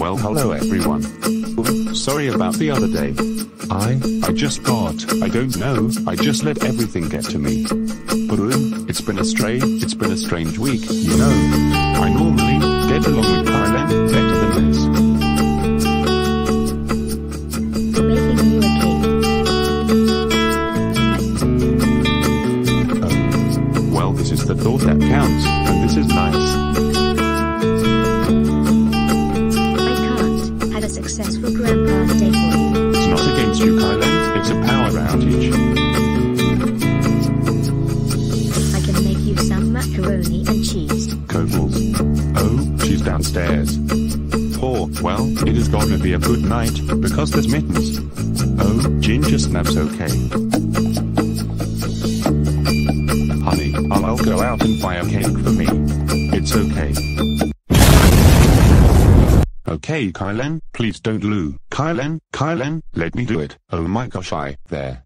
Well, hello everyone. Sorry about the other day. I, I just got, I don't know, I just let everything get to me. Boom, it's been a stray, it's been a strange week, you know. I normally get along with Kai-Lan better than this. Well, this is the thought that counts, and this is nice. Successful grandpa's for you. It's not against you, Kai-Lan, it's a power outage. I can make you some macaroni and cheese. Cobbles. Oh, she's downstairs. Poor, well, it is gonna be a good night, because there's mittens. Oh, Ginger Snap's okay. Honey, I'll, I'll go out and buy a cake for me. Okay, Kai-Lan, please don't loo. Kai-Lan, Kai-Lan, let me do it. Oh my gosh, I, there.